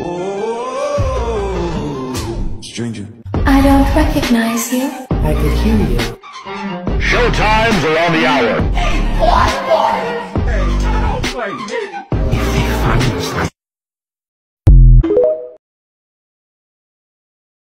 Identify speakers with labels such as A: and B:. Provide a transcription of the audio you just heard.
A: Oh. Stranger.
B: I don't recognize you.
C: I could hear you.
D: Showtimes are on the hour. Hey, what? Hey, I don't play